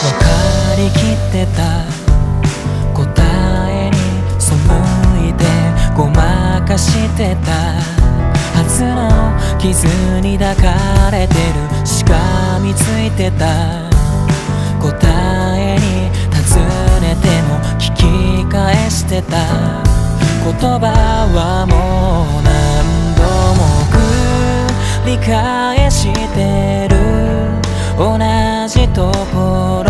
分かりきってた。答えに背いてごまかしてた。はずの傷に抱かれてる。しかみついてた。答えに尋ねても聞き返してた。言葉はもう何度も繰り返してる。同じところ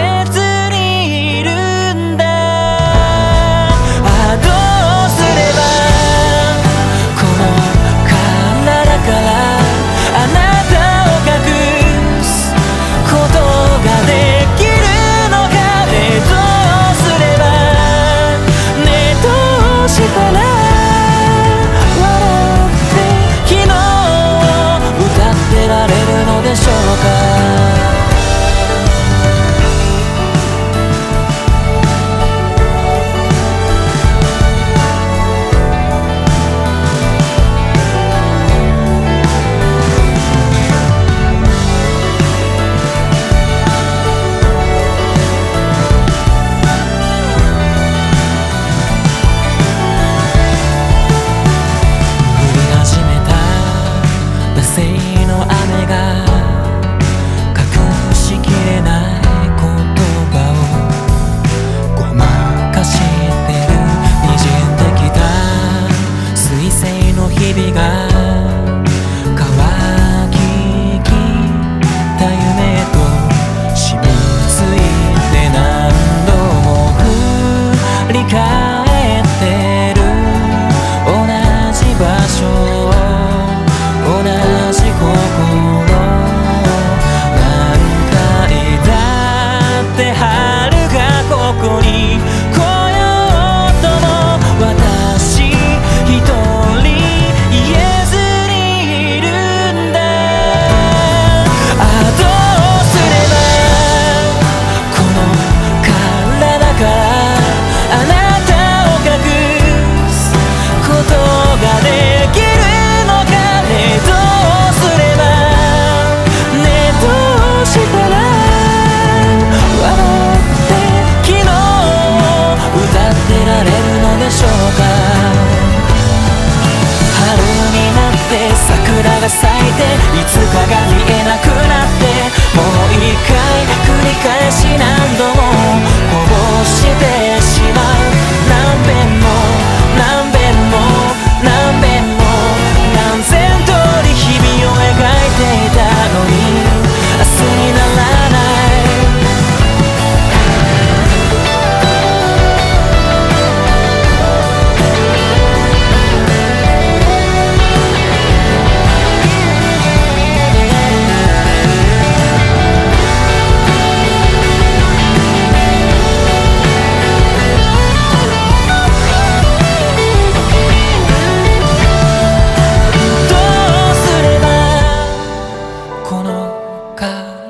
same.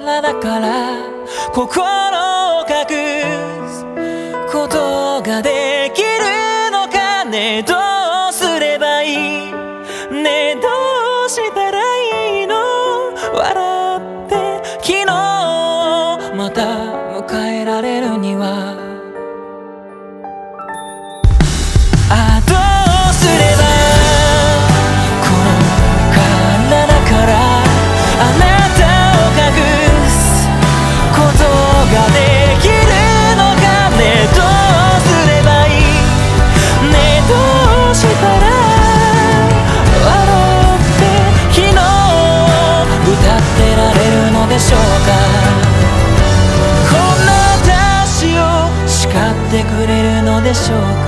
らだから心を隠すことができるのかね？どうすればいい？ね？どうしたらいいの？笑 yo.